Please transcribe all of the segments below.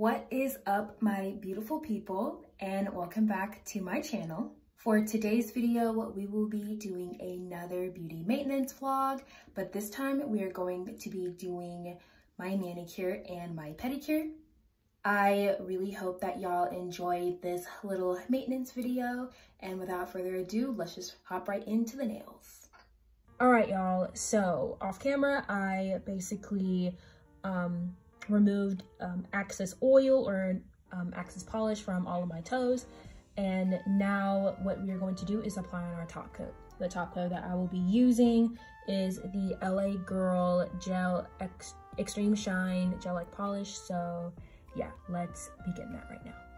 What is up my beautiful people and welcome back to my channel. For today's video, we will be doing another beauty maintenance vlog, but this time we are going to be doing my manicure and my pedicure. I really hope that y'all enjoyed this little maintenance video and without further ado, let's just hop right into the nails. All right, y'all, so off camera, I basically um, removed um, excess oil or um, excess polish from all of my toes. And now what we are going to do is apply on our top coat. The top coat that I will be using is the LA Girl Gel FX Extreme Shine Gel Like Polish. So yeah, let's begin that right now.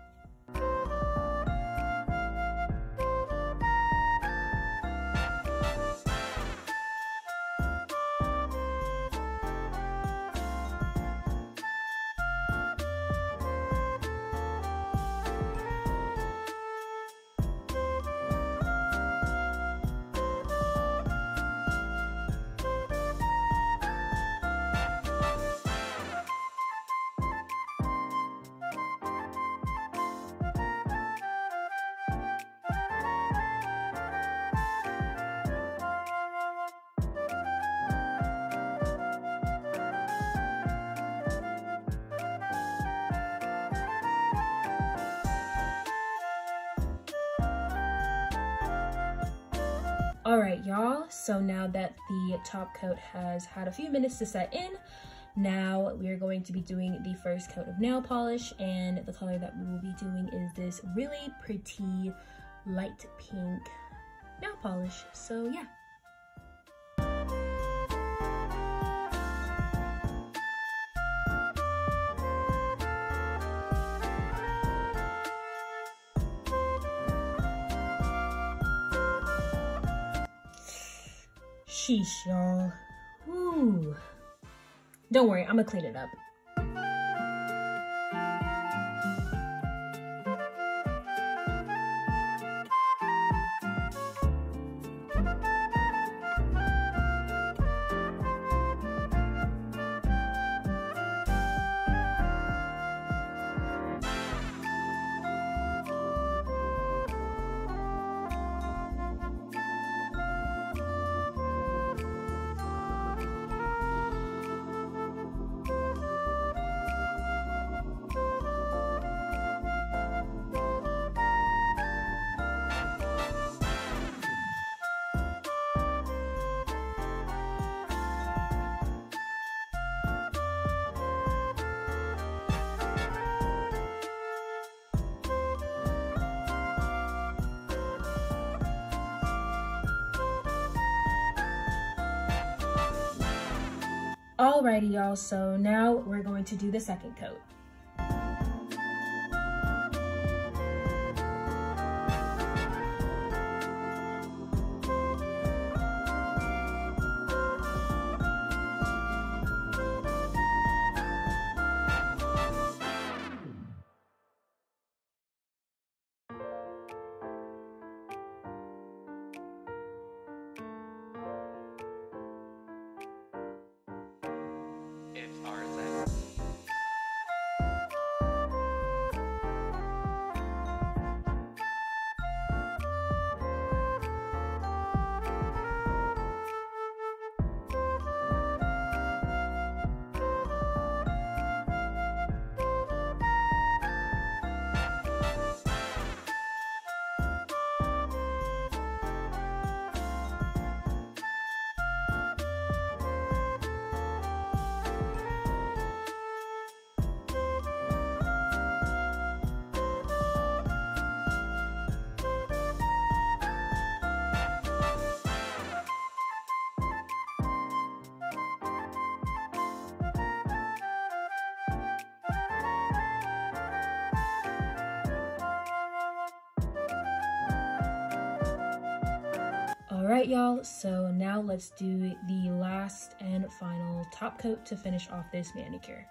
All right, y'all. So now that the top coat has had a few minutes to set in, now we are going to be doing the first coat of nail polish and the color that we will be doing is this really pretty light pink nail polish. So yeah. Sheesh, y'all. Ooh. Don't worry, I'm gonna clean it up. Alrighty, y'all, so now we're going to do the second coat. All right, y'all, so now let's do the last and final top coat to finish off this manicure.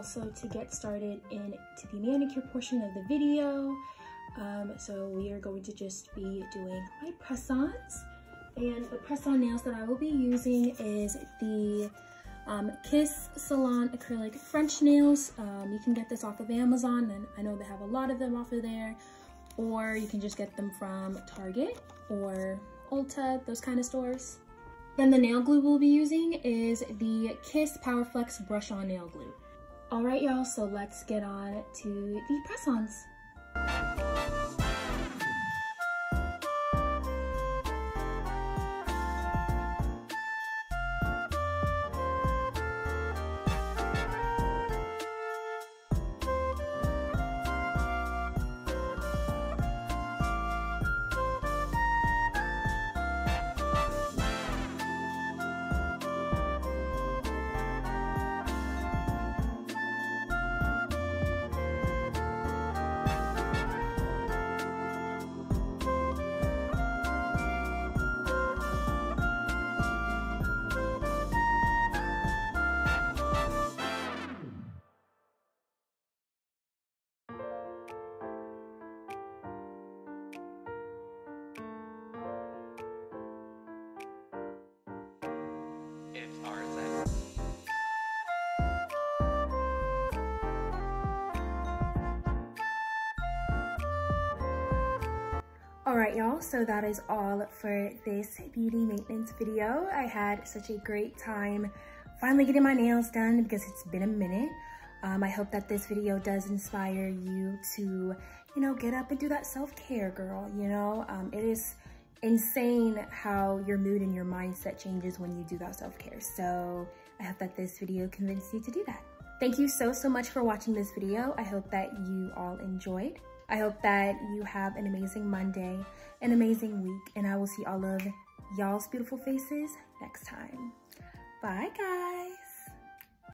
Also to get started into the manicure portion of the video. Um, so we are going to just be doing my press-ons. And the press-on nails that I will be using is the um, Kiss Salon Acrylic French Nails. Um, you can get this off of Amazon, and I know they have a lot of them off of there. Or you can just get them from Target or Ulta, those kind of stores. Then the nail glue we'll be using is the Kiss Powerflex Brush On Nail Glue. All right, y'all, so let's get on to the press-ons. All right, y'all, so that is all for this beauty maintenance video. I had such a great time finally getting my nails done because it's been a minute. Um, I hope that this video does inspire you to, you know, get up and do that self-care, girl, you know? Um, it is insane how your mood and your mindset changes when you do that self-care. So I hope that this video convinced you to do that. Thank you so, so much for watching this video. I hope that you all enjoyed. I hope that you have an amazing Monday, an amazing week, and I will see all of y'all's beautiful faces next time. Bye, guys.